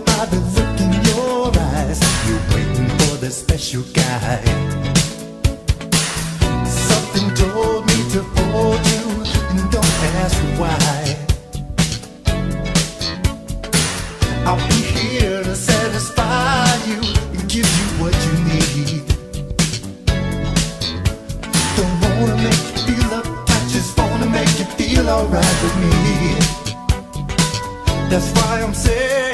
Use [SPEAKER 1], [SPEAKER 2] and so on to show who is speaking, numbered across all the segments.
[SPEAKER 1] by the look in your eyes You're waiting for the special guy Something told me to hold you And don't ask why I'll be here to satisfy you, give you what you need. Don't wanna make you feel bad, just wanna make you feel alright with me. That's why I'm saying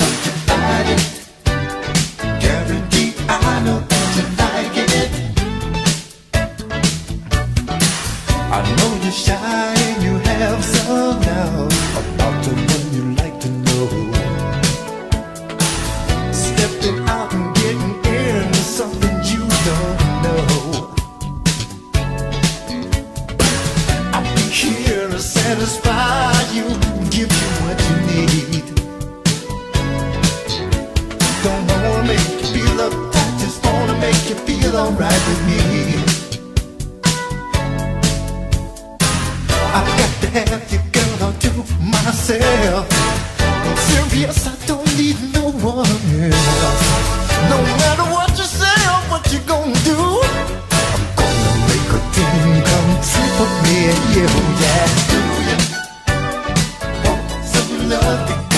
[SPEAKER 1] satisfy you give you what you need. Don't make you feel uptight, just wanna make you feel alright with me. I've got to have you girl to myself. Serious, I don't need no one else. No matter what you say or what you gonna do, I'm gonna make a dream come true for me and you another